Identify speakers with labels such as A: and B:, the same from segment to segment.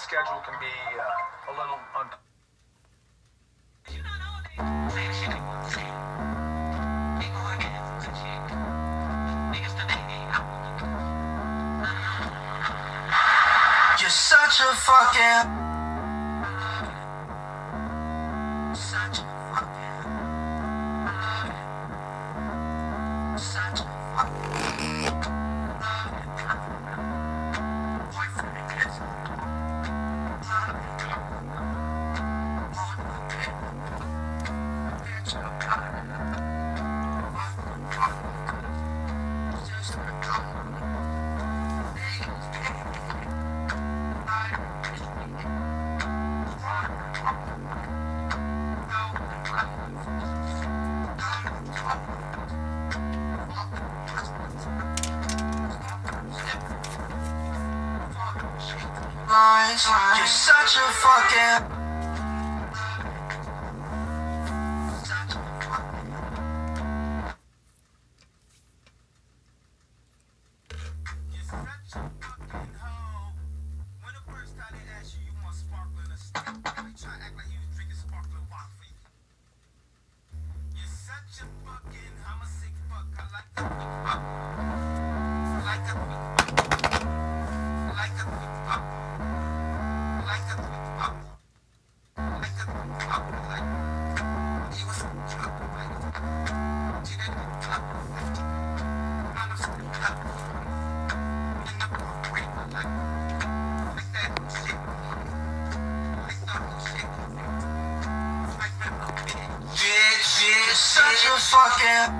A: schedule can be uh, a little un-
B: You're such a fucking You're such a fucking
C: fucking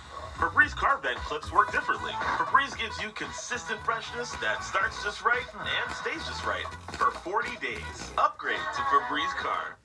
D: Febreze
E: Car Vent clips work differently. Febreze gives you consistent freshness that starts just right and stays just right for 40 days. Upgrade to Febreze Car.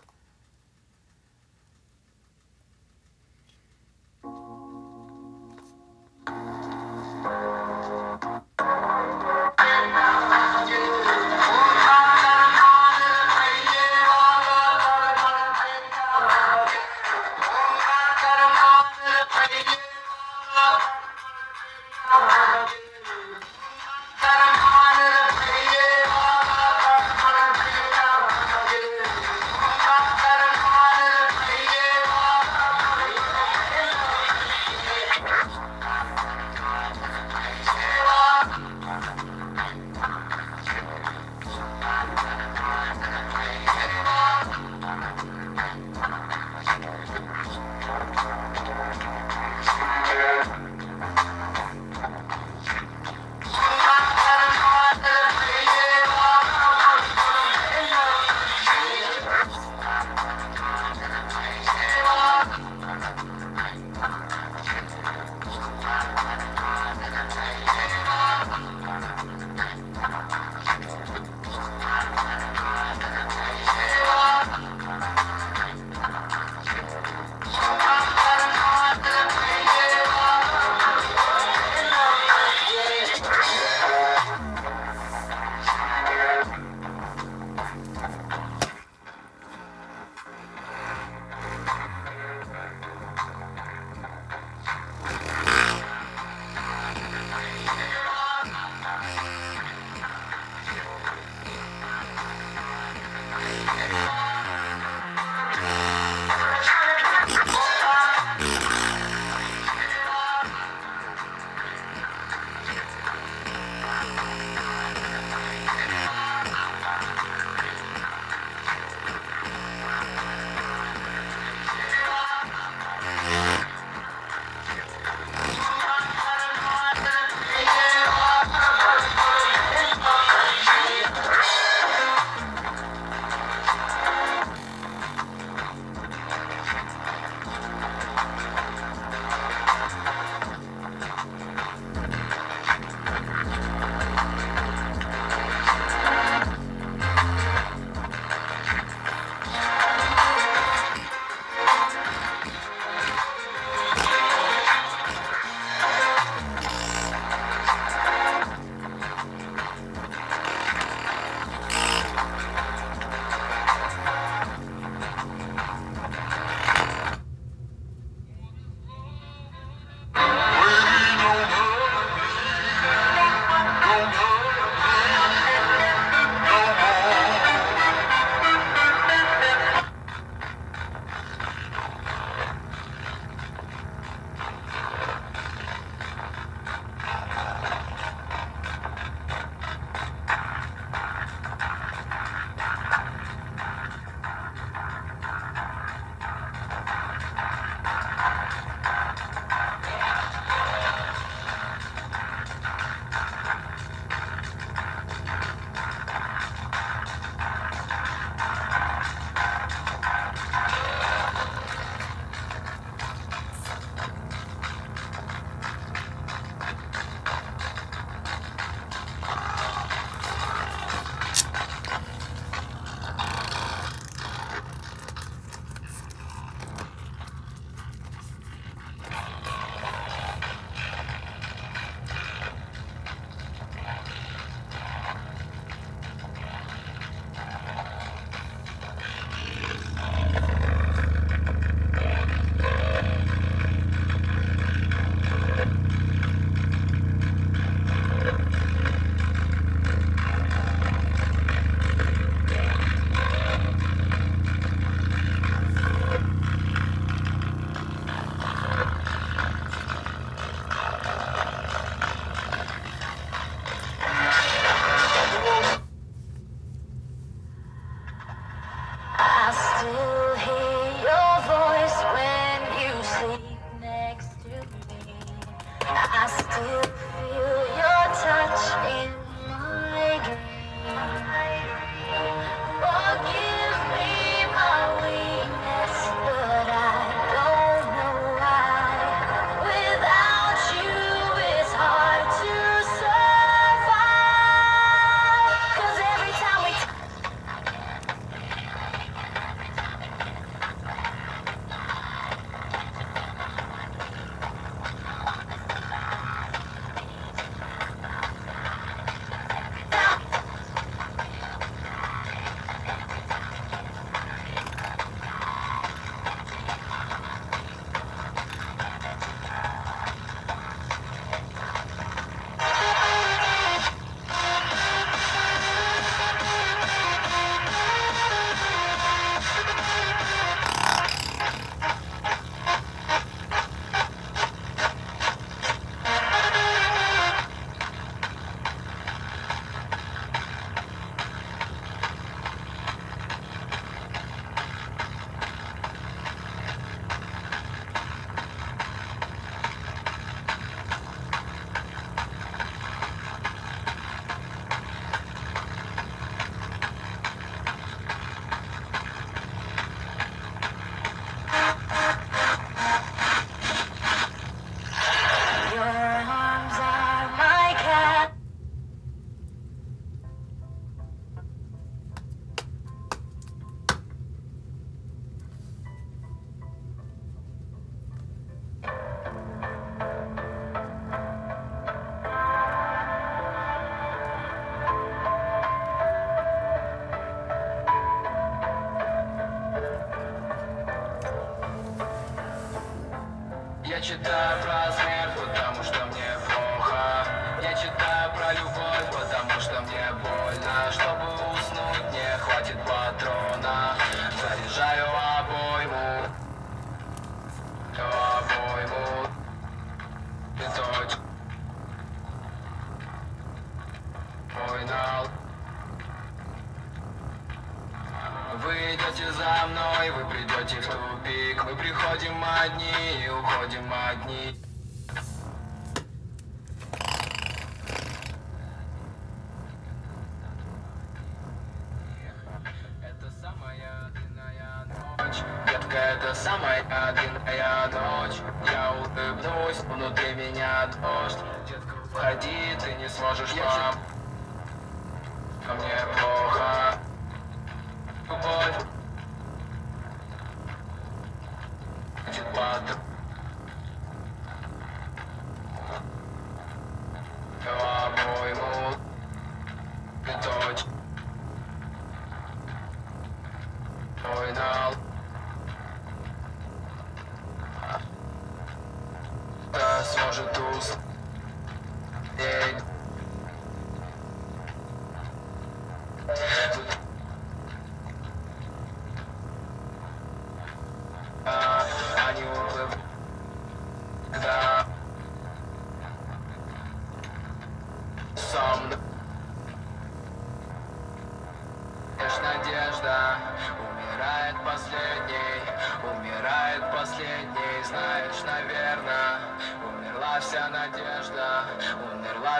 F: da, da.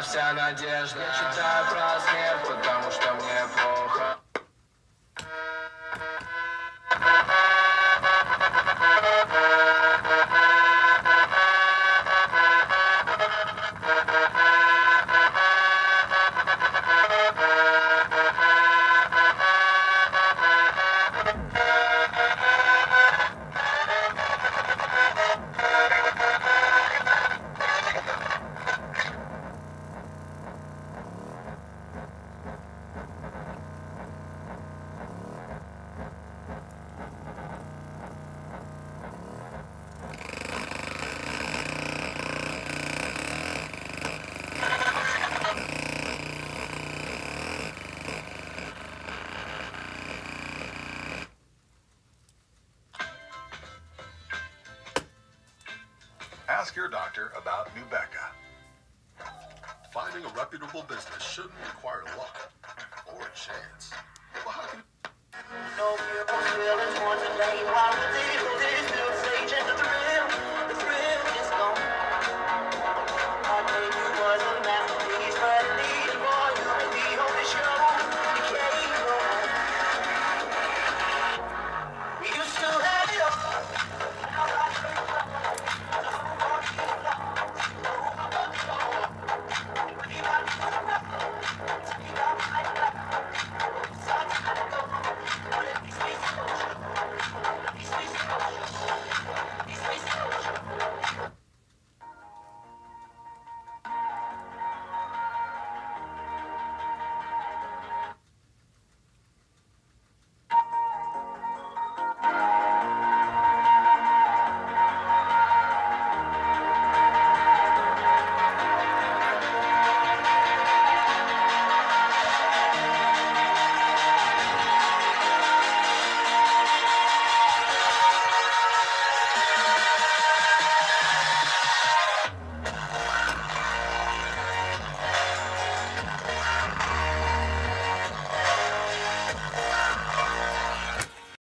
F: Вся надежда. Я читаю про смерть,